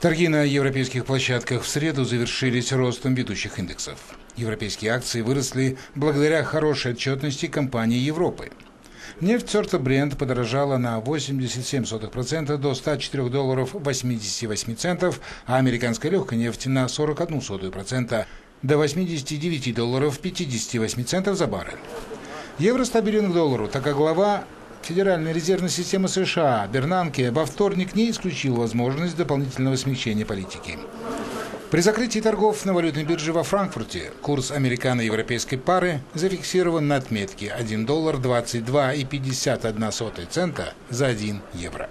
Торги на европейских площадках в среду завершились ростом ведущих индексов. Европейские акции выросли благодаря хорошей отчетности компаний Европы. Нефть сорта Brent подорожала на 87% до 104 долларов 88 центов, а американская легкая нефть на 41% до 89 долларов 58 центов за баррель. Евро стабилен к доллару, так как глава Федеральной резервной системы США Бернанке во вторник не исключил возможность дополнительного смягчения политики. При закрытии торгов на валютной бирже во Франкфурте курс американо-европейской пары зафиксирован на отметке 1 доллар 22 и 51 цента за 1 евро.